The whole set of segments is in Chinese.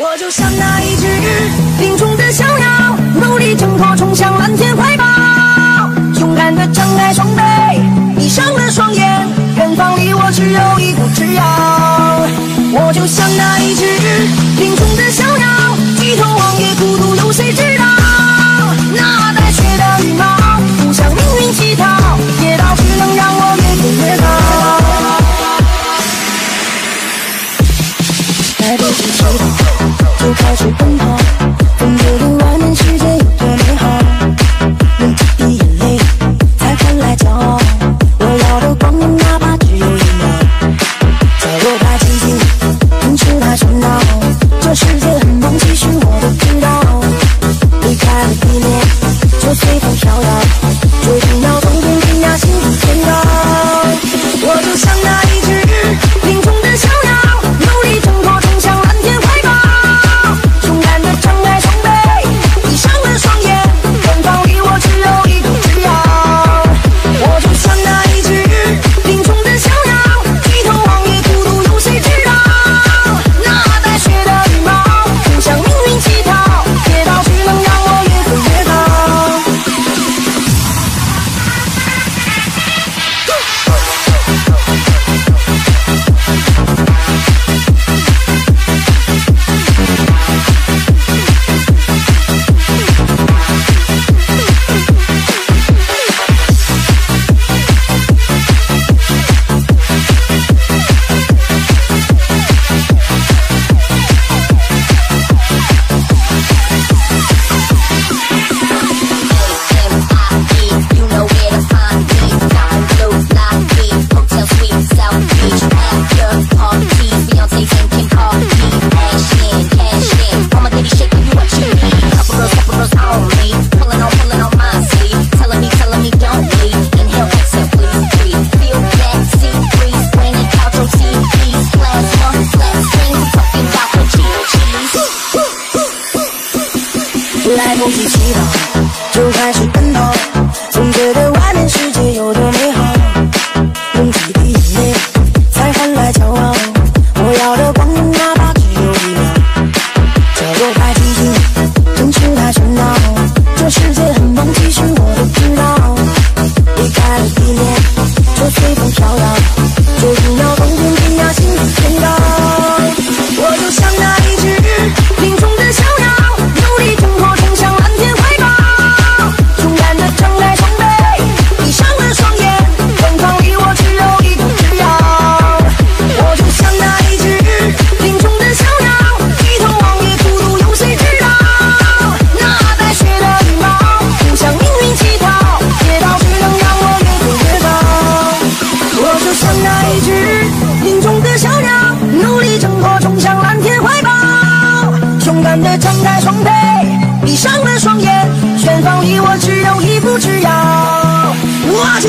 我就像那一只林中的小鸟，努力挣脱，冲向蓝天怀抱，勇敢的张开双臂，闭上了双眼，远方离我只有一步之遥。我就像那一只林中的小鸟，举头望月，孤独有谁知道？那带血的羽毛，不向命运乞讨，跌倒只能让我越飞越高。she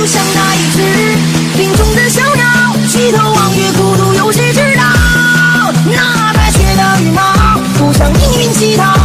像那一只林中的小鸟举头望月孤独有谁知道。那白雪的羽毛不向命运乞讨